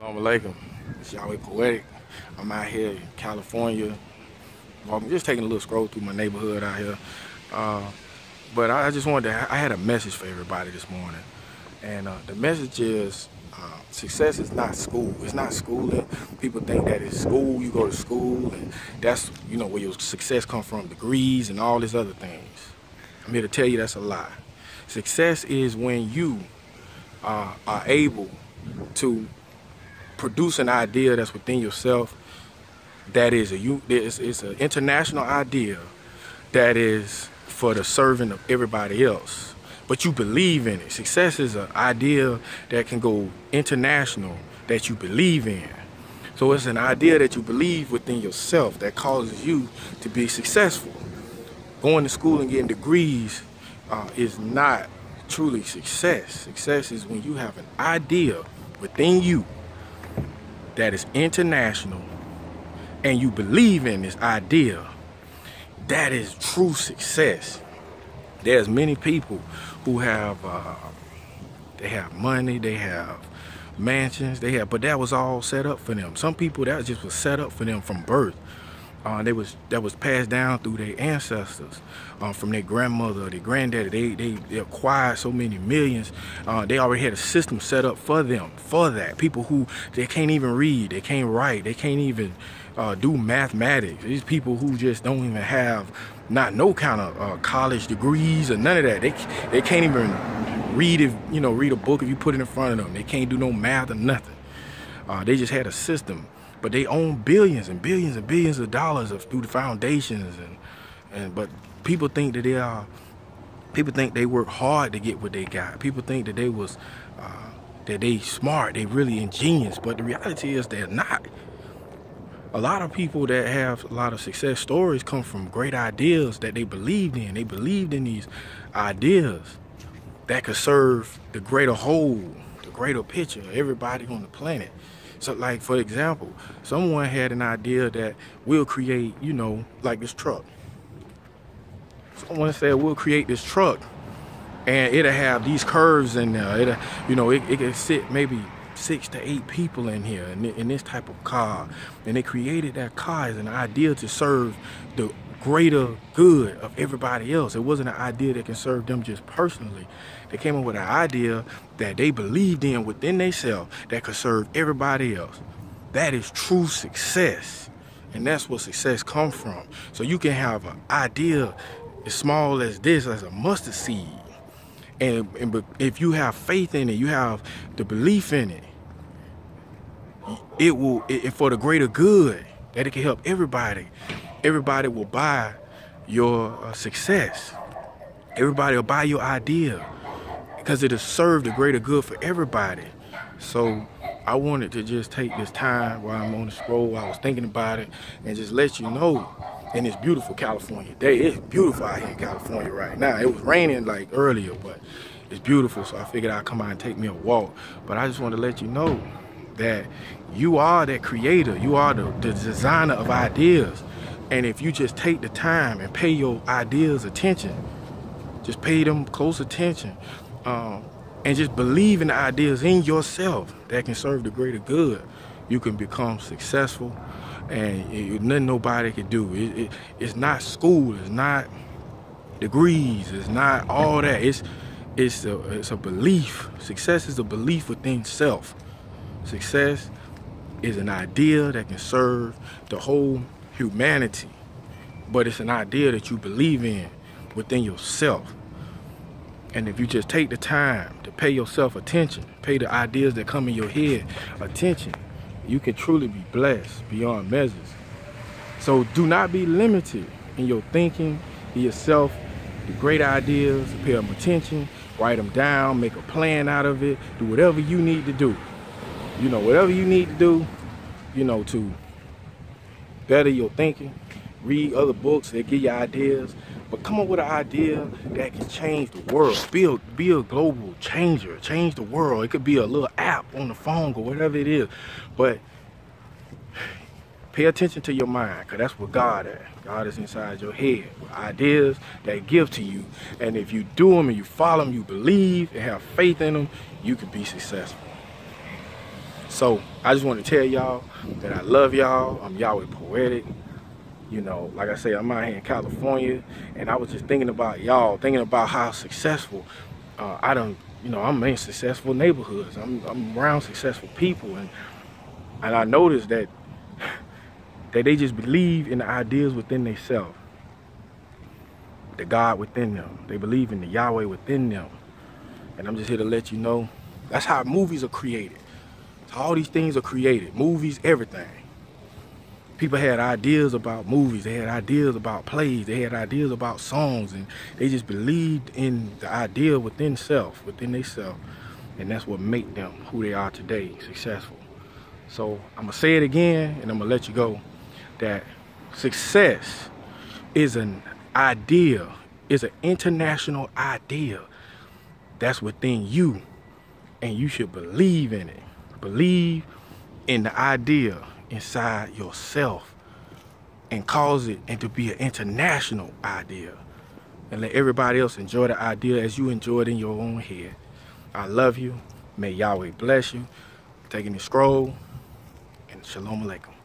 Assalamu alaikum. It's Yahweh Poetic. I'm out here in California. I'm just taking a little scroll through my neighborhood out here. Uh, but I just wanted to, I had a message for everybody this morning. And uh, the message is uh, success is not school. It's not schooling. People think that it's school, you go to school, and that's, you know, where your success comes from, degrees and all these other things. I'm here to tell you that's a lie. Success is when you uh, are able to produce an idea that's within yourself that is a you it's, it's an international idea that is for the serving of everybody else. But you believe in it. Success is an idea that can go international that you believe in. So it's an idea that you believe within yourself that causes you to be successful. Going to school and getting degrees uh, is not truly success. Success is when you have an idea within you that is international and you believe in this idea, that is true success. There's many people who have, uh, they have money, they have mansions, they have, but that was all set up for them. Some people that just was set up for them from birth uh, they was that was passed down through their ancestors, uh, from their grandmother their granddaddy. They, they, they acquired so many millions. Uh, they already had a system set up for them, for that. People who they can't even read, they can't write, they can't even uh, do mathematics. These people who just don't even have not no kind of uh, college degrees or none of that. They they can't even read if you know read a book if you put it in front of them. They can't do no math or nothing. Uh, they just had a system but they own billions and billions and billions of dollars of through the foundations and and but people think that they are people think they work hard to get what they got. People think that they was uh, that they smart they really ingenious but the reality is they're not. A lot of people that have a lot of success stories come from great ideas that they believed in. They believed in these ideas that could serve the greater whole the greater picture of everybody on the planet so like for example, someone had an idea that we'll create, you know, like this truck. Someone said we'll create this truck and it'll have these curves in there. It'll, you know, it, it can sit maybe six to eight people in here in, in this type of car. And they created that car as an idea to serve the greater good of everybody else. It wasn't an idea that can serve them just personally. They came up with an idea that they believed in within themselves that could serve everybody else. That is true success. And that's what success comes from. So you can have an idea as small as this, as a mustard seed. And, and if you have faith in it, you have the belief in it, it will, it, for the greater good, that it can help everybody everybody will buy your uh, success. Everybody will buy your idea because it'll serve the greater good for everybody. So I wanted to just take this time while I'm on the scroll, I was thinking about it, and just let you know in this beautiful California day. It's beautiful out here in California right now. It was raining like earlier, but it's beautiful, so I figured I'd come out and take me a walk. But I just want to let you know that you are that creator. You are the, the designer of ideas. And if you just take the time and pay your ideas attention, just pay them close attention, um, and just believe in the ideas in yourself that can serve the greater good, you can become successful. And it, nothing nobody can do. It, it, it's not school. It's not degrees. It's not all that. It's it's a, it's a belief. Success is a belief within self. Success is an idea that can serve the whole humanity, but it's an idea that you believe in within yourself. And if you just take the time to pay yourself attention, pay the ideas that come in your head attention, you can truly be blessed beyond measures. So do not be limited in your thinking to yourself, the great ideas, pay them attention, write them down, make a plan out of it, do whatever you need to do. You know, whatever you need to do, you know, to better your thinking, read other books that give you ideas, but come up with an idea that can change the world. Be a, be a global changer, change the world. It could be a little app on the phone or whatever it is. But pay attention to your mind, because that's what God is. God is inside your head with ideas that give to you. And if you do them and you follow them, you believe and have faith in them, you can be successful. So I just want to tell y'all that I love y'all. I'm Yahweh Poetic. You know, like I say, I'm out here in California, and I was just thinking about y'all, thinking about how successful uh, I don't, you know, I'm in successful neighborhoods. I'm, I'm around successful people, and and I noticed that that they just believe in the ideas within themselves, the God within them. They believe in the Yahweh within them, and I'm just here to let you know that's how movies are created. All these things are created, movies, everything people had ideas about movies, they had ideas about plays, they had ideas about songs, and they just believed in the idea within self, within themselves. And that's what made them who they are today, successful. So I'm gonna say it again and I'm gonna let you go that success is an idea, is an international idea that's within you. And you should believe in it. Believe in the idea inside yourself and cause it and to be an international idea and let everybody else enjoy the idea as you enjoy it in your own head. I love you. May Yahweh bless you. Taking the scroll and shalom alaikum.